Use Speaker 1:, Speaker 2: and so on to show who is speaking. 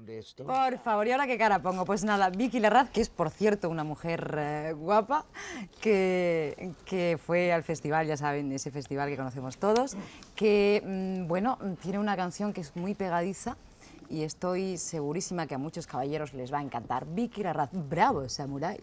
Speaker 1: de esto.
Speaker 2: Por favor, ¿y ahora qué cara pongo? Pues nada, Vicky Larraz, que es por cierto una mujer eh, guapa, que, que fue al festival, ya saben, ese festival que conocemos todos, que, mm, bueno, tiene una canción que es muy pegadiza y estoy segurísima que a muchos caballeros les va a encantar. Vicky Larraz, bravo, samurai.